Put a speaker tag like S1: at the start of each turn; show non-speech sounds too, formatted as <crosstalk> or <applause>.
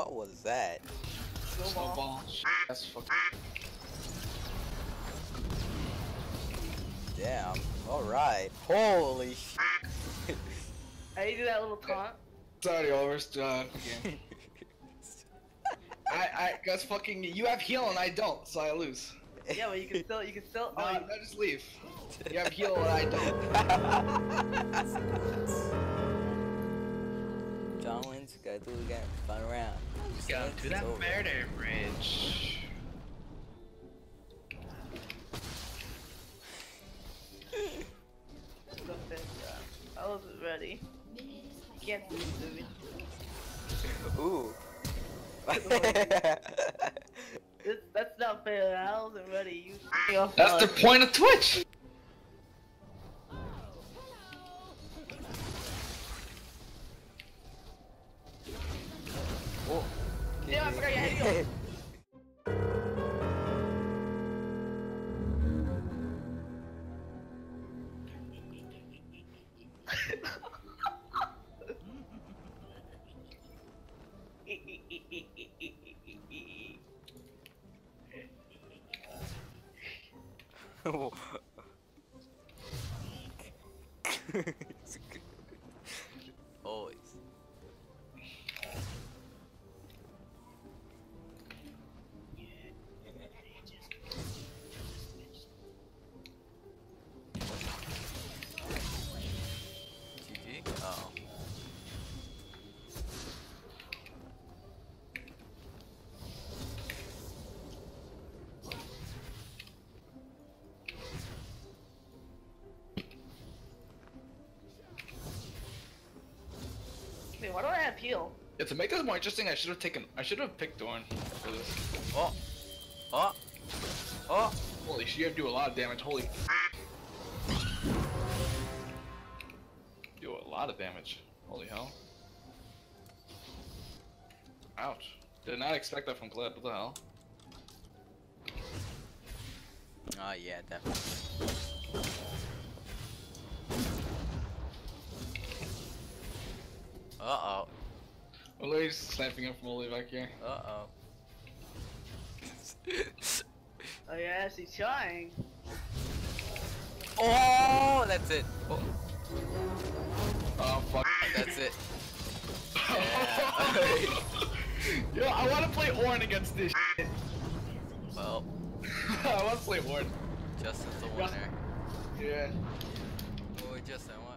S1: what was that?
S2: Snowball. That's fucking.
S1: Damn. Alright. Holy sh
S3: Hey, you do that little <laughs> taunt.
S2: Sorry, Oliver. Uh, again. <laughs> I, I, guys, fucking, you have heal and I don't, so I lose.
S3: Yeah, but you can still, you can still.
S2: No,
S3: Oh,
S2: no, just leave. You have heal and I don't. <laughs>
S1: John wins, gotta do it again. Final round.
S4: Go to
S1: It's
S4: that
S1: over.
S4: murder bridge.
S3: the fifth round. I wasn't ready. Can't do this, dude.
S1: Ooh. <laughs>
S3: That's not fair. I wasn't ready. You.
S2: That's the <laughs> point of Twitch.
S3: Had <laughs> Wait, why do I have heal?
S2: Yeah, to make this more interesting, I should have taken. I should have picked Dorn for this.
S1: Oh. Oh. Oh.
S2: Holy shit, you have to do a lot of damage. Holy. Do a lot of damage. Holy hell. Ouch. Did not expect that from Gleb. What the hell?
S1: Oh yeah, definitely. Uh oh.
S2: Olay's sniping up from Olay back here.
S1: Uh oh.
S3: Oh yeah, she's trying.
S1: oh, that's it. Oh,
S2: Oh fuck.
S1: that's it. <laughs>
S2: Yo, I want to play Ornn against this shit.
S1: Well, <laughs>
S2: I want to play Ornn.
S1: Justin's the winner.
S2: Yeah.
S1: Oh, Justin, I want.